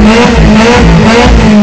no, no, no no.